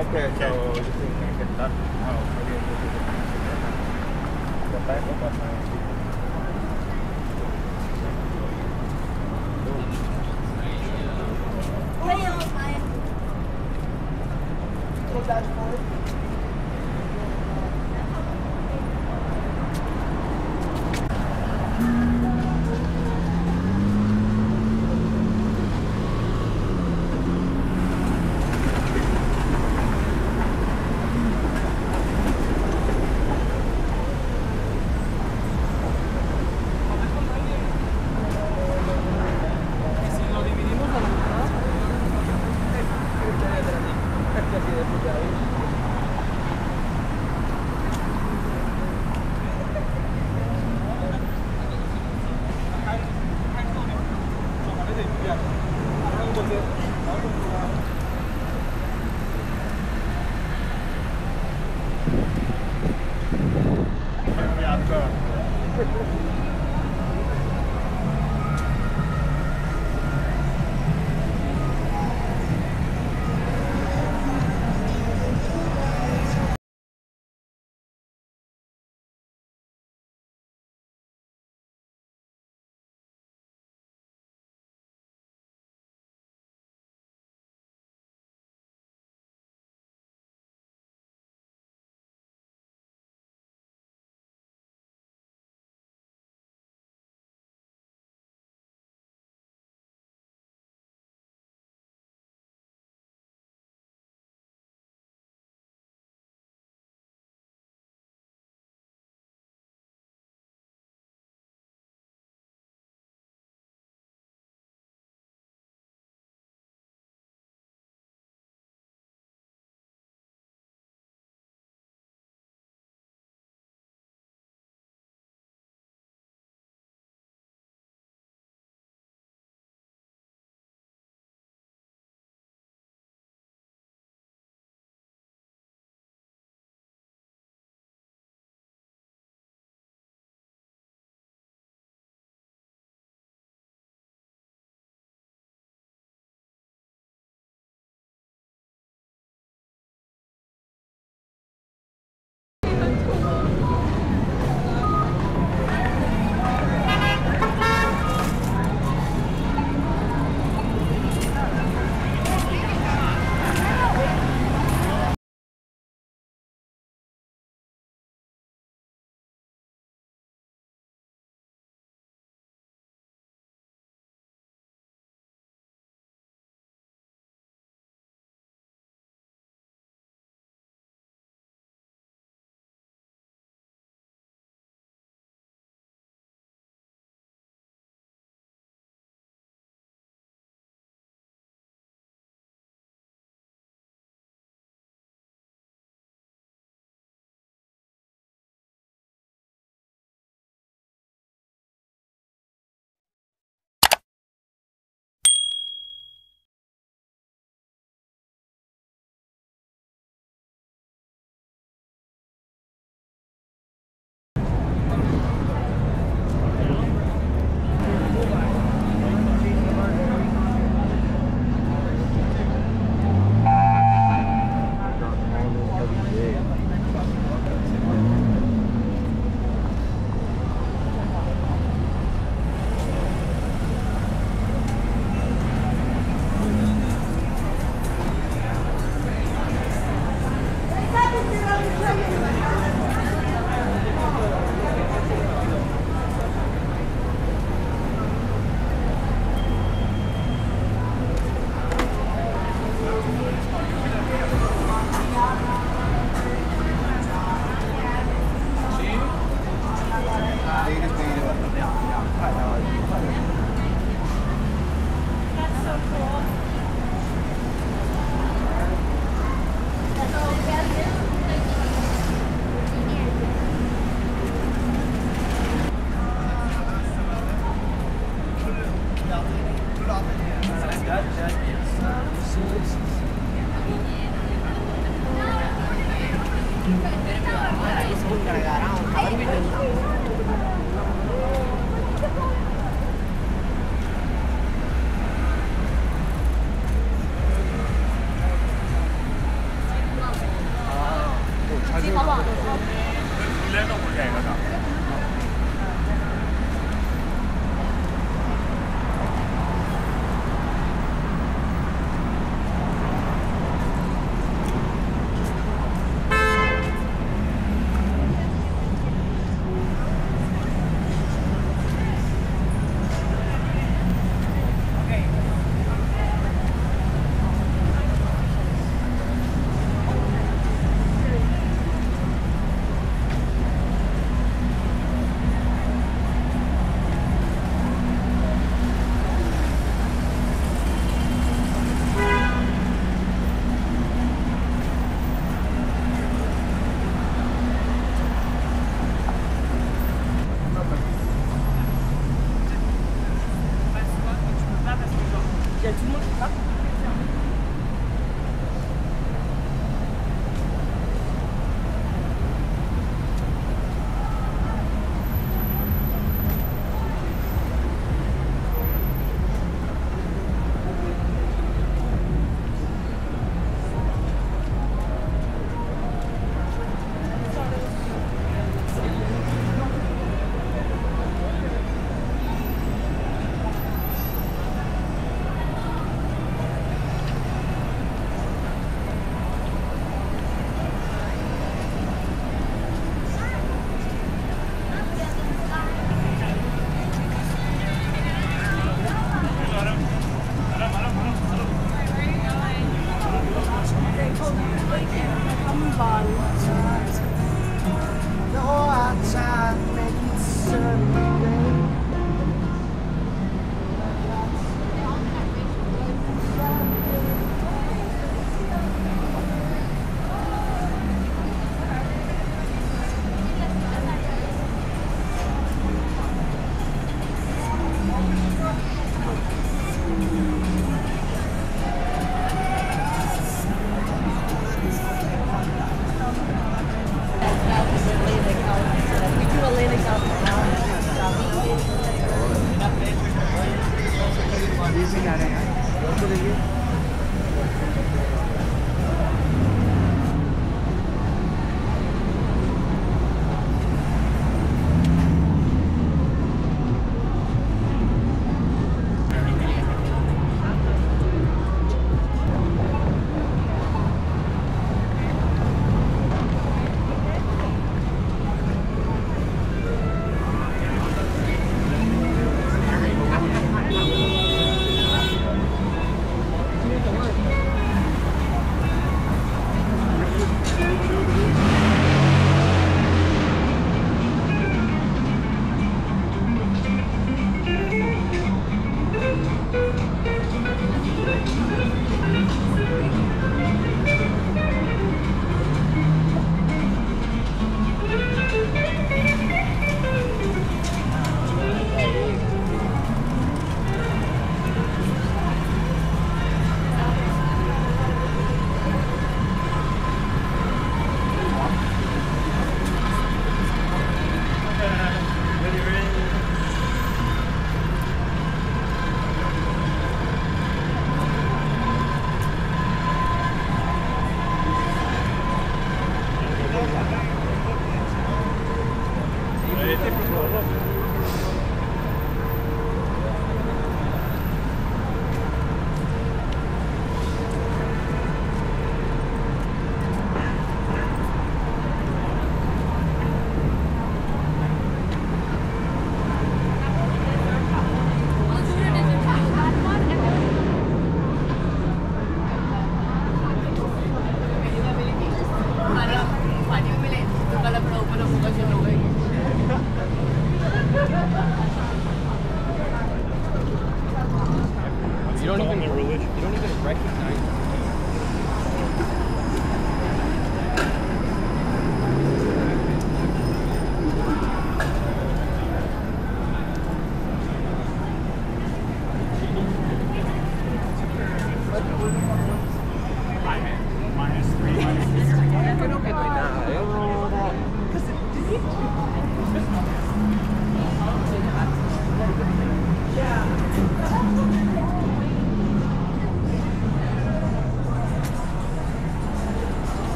Okay, so you think I can not now for the the type of my Hey, my. Go back forward. going to go around.